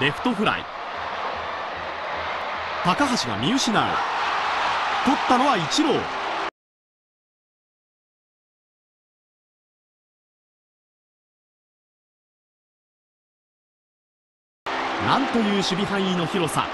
レフトフライ。高橋が見失う。取ったのはイチロー。なんという守備範囲の広さ。